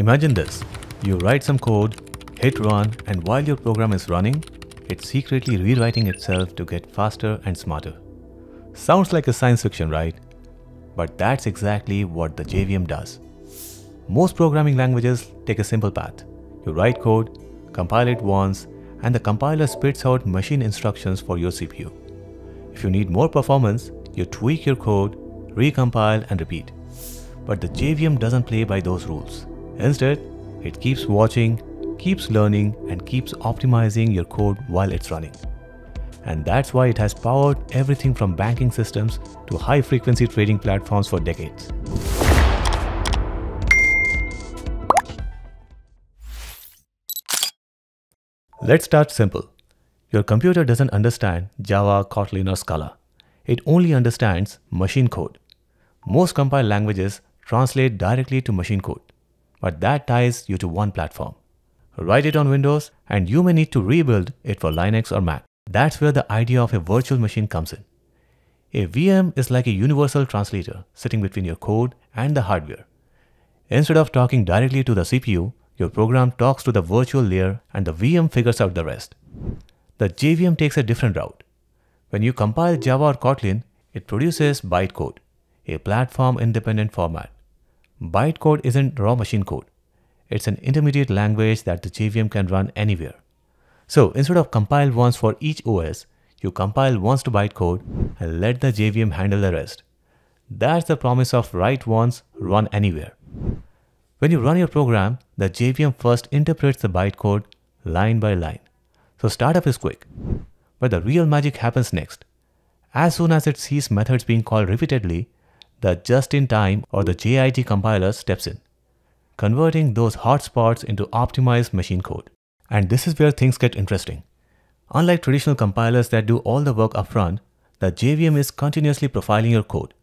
Imagine this. You write some code, hit run, and while your program is running, it's secretly rewriting itself to get faster and smarter. Sounds like a science fiction, right? But that's exactly what the JVM does. Most programming languages take a simple path. You write code, compile it once, and the compiler spits out machine instructions for your CPU. If you need more performance, you tweak your code, recompile, and repeat. But the JVM doesn't play by those rules. Instead, it keeps watching, keeps learning, and keeps optimizing your code while it's running. And that's why it has powered everything from banking systems to high frequency trading platforms for decades. Let's start simple. Your computer doesn't understand Java, Kotlin, or Scala. It only understands machine code. Most compiled languages translate directly to machine code, but that ties you to one platform. Write it on Windows, and you may need to rebuild it for Linux or Mac. That's where the idea of a virtual machine comes in. A VM is like a universal translator sitting between your code and the hardware. Instead of talking directly to the CPU, your program talks to the virtual layer and the VM figures out the rest. The JVM takes a different route. When you compile Java or Kotlin, it produces bytecode, a platform independent format. Bytecode isn't raw machine code. It's an intermediate language that the JVM can run anywhere. So instead of compile once for each OS, you compile once to bytecode and let the JVM handle the rest. That's the promise of write once, run anywhere. When you run your program, the JVM first interprets the bytecode line by line. So startup is quick. But the real magic happens next. As soon as it sees methods being called repeatedly, the just-in-time or the JIT compiler steps in, converting those hotspots into optimized machine code. And this is where things get interesting. Unlike traditional compilers that do all the work upfront, the JVM is continuously profiling your code.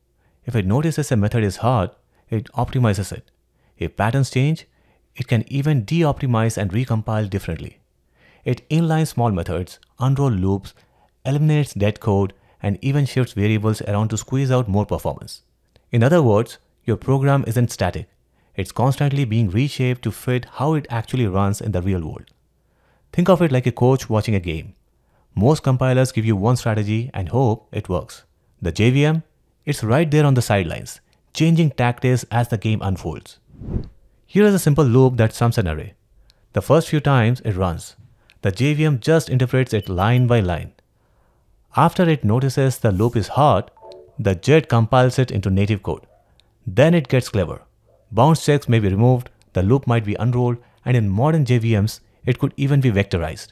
If it notices a method is hot, it optimizes it. If patterns change, it can even de-optimize and recompile differently. It inlines small methods, unroll loops, eliminates dead code, and even shifts variables around to squeeze out more performance. In other words, your program isn't static. It's constantly being reshaped to fit how it actually runs in the real world. Think of it like a coach watching a game. Most compilers give you one strategy and hope it works. The JVM, it's right there on the sidelines, changing tactics as the game unfolds. Here is a simple loop that sums an array. The first few times it runs, the JVM just interprets it line by line. After it notices the loop is hot, the JIT compiles it into native code. Then it gets clever. Bounds checks may be removed, the loop might be unrolled, and in modern JVMs, it could even be vectorized.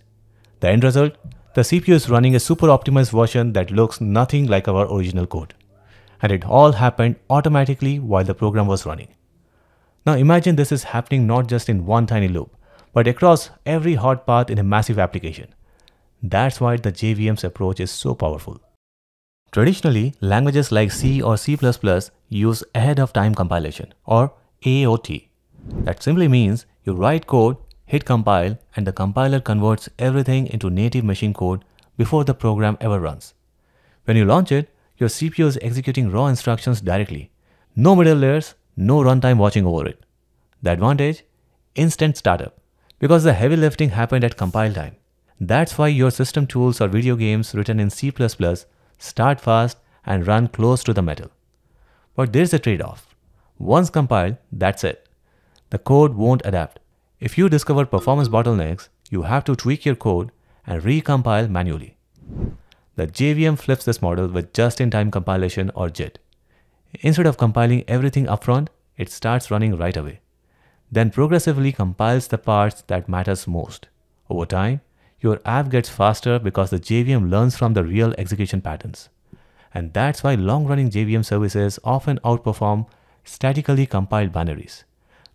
The end result? The CPU is running a super optimized version that looks nothing like our original code. And it all happened automatically while the program was running. Now imagine this is happening not just in one tiny loop, but across every hot path in a massive application. That's why the JVM's approach is so powerful. Traditionally, languages like C or C++ use ahead of time compilation or AOT. That simply means you write code, hit compile, and the compiler converts everything into native machine code before the program ever runs. When you launch it, your CPU is executing raw instructions directly. No middle layers, no runtime watching over it. The advantage? Instant startup, because the heavy lifting happened at compile time. That's why your system tools or video games written in C++ start fast and run close to the metal. But there's a trade-off. Once compiled, that's it. The code won't adapt. If you discover performance bottlenecks, you have to tweak your code and recompile manually. The JVM flips this model with just-in-time compilation or JIT. Instead of compiling everything upfront, it starts running right away. Then progressively compiles the parts that matters most. Over time, your app gets faster because the JVM learns from the real execution patterns. And that's why long-running JVM services often outperform statically compiled binaries.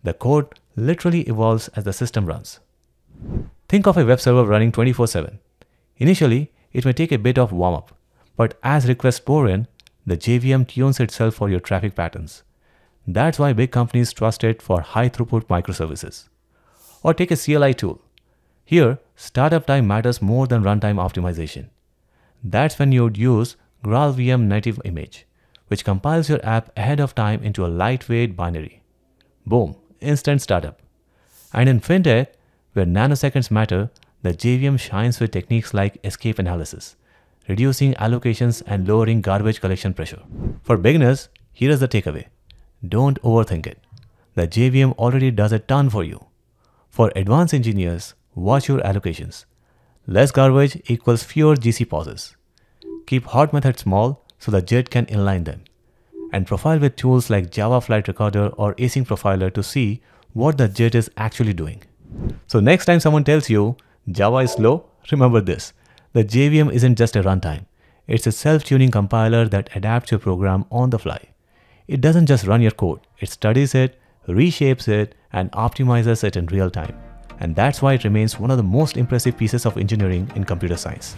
The code literally evolves as the system runs. Think of a web server running 24-7. Initially, it may take a bit of warm-up, but as requests pour in, the JVM tunes itself for your traffic patterns. That's why big companies trust it for high throughput microservices. Or take a CLI tool. Here, startup time matters more than runtime optimization. That's when you'd use GraalVM native image, which compiles your app ahead of time into a lightweight binary. Boom, instant startup. And in fintech, where nanoseconds matter, the JVM shines with techniques like escape analysis, reducing allocations and lowering garbage collection pressure. For beginners, here is the takeaway. Don't overthink it. The JVM already does a ton for you. For advanced engineers, watch your allocations. Less garbage equals fewer GC pauses. Keep hot methods small so the JIT can inline them. And profile with tools like Java Flight Recorder or Async Profiler to see what the JIT is actually doing. So next time someone tells you Java is slow, remember this. The JVM isn't just a runtime. It's a self-tuning compiler that adapts your program on the fly. It doesn't just run your code. It studies it, reshapes it, and optimizes it in real time. And that's why it remains one of the most impressive pieces of engineering in computer science.